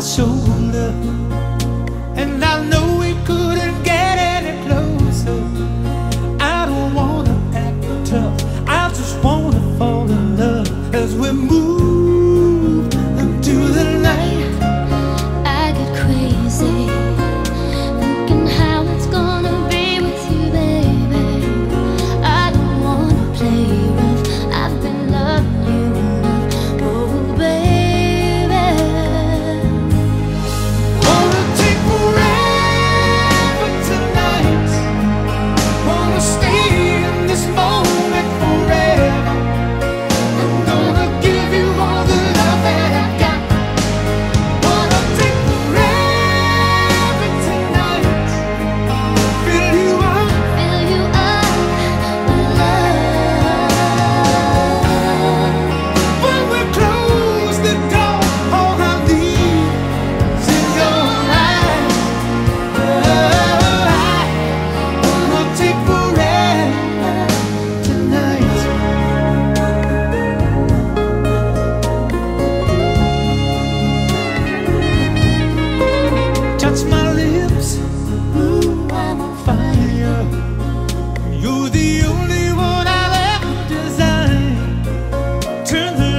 Shoulder, And I know we couldn't get any closer. I don't wanna act tough I just wanna fall in love. As we move turn the